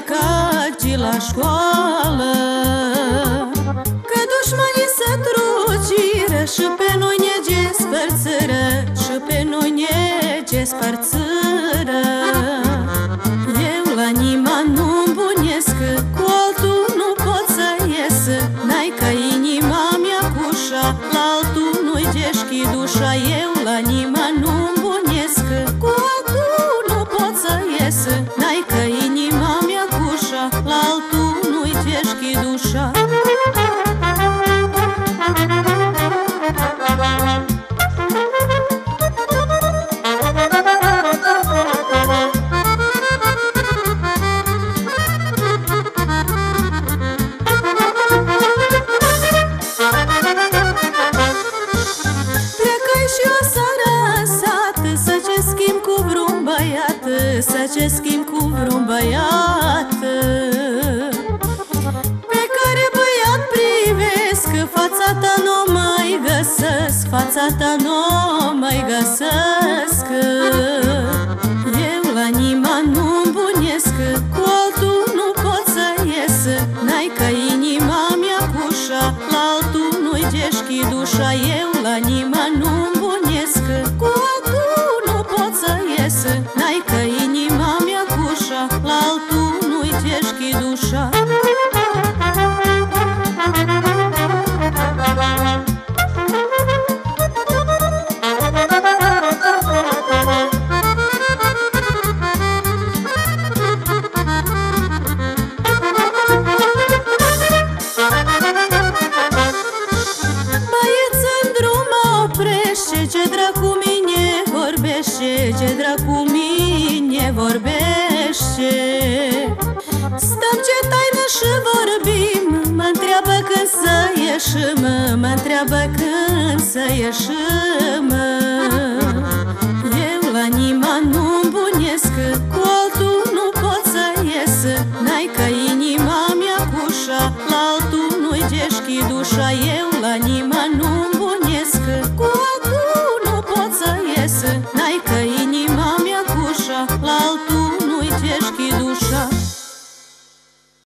plecați la școală Că dușmanii se truciră Și pe noi ne gespărțiră Și pe noi ne gespărțiră Eu la nima nu-mi bunesc Cu altul nu pot să ies. N-ai ca inima mea cușa La altul nu-i deschid ușa ei Să ce schimb cu vreun băiat. Pe care băiat privesc Fața ta nu mai găsesc Fața ta nu mai găsesc. Eu la nima nu bunesc Cu altul nu pot să ies. N-ai ca inima mea cușa La altul nu-i deschid ușa. Eu la nima nu bunesc Cu altul deschid ușa Băieț în drum mă oprește Ce dracu mine vorbește Ce dracu mine vorbește. Stăm ieșim Mă întreabă când să ieșim